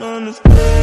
don't understand.